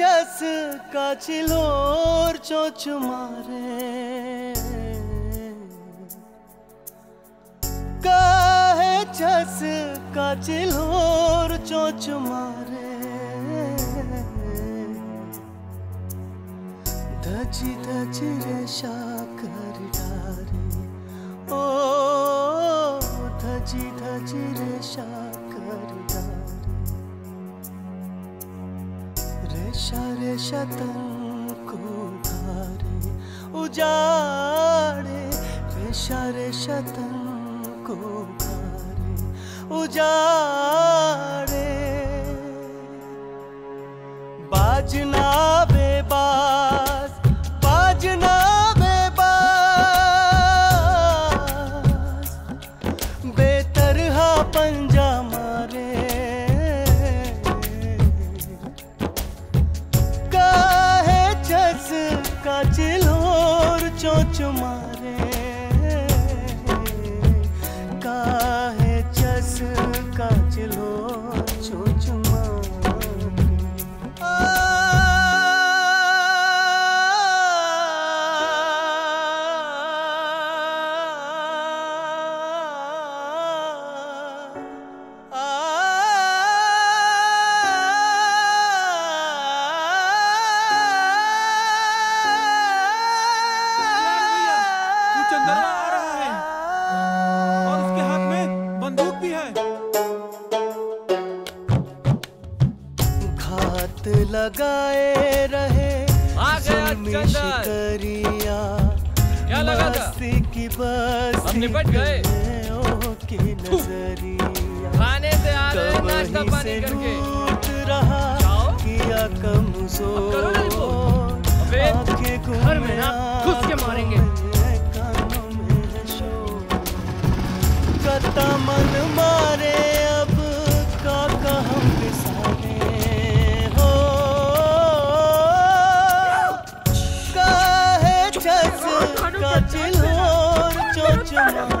का चिलोर चोच मारे। काहे चस का चिलोर चोच मारे। धजी धजी रेशा कर डारे। ओ, धजी धजी रेशा कर रेशा को धारे उजाड़े। वे रेशा तन को धारे उजाड़े। बाजना चिलोर चोच घात लगाए रहे आ गया क्या लगा था? की बस हम निपट गए। खाने से आ रहे नाश्ता पानी करके। रहा किया कमज़ोर। घर में ना घुस के मारेंगे। मन चिल्होर चोच मारे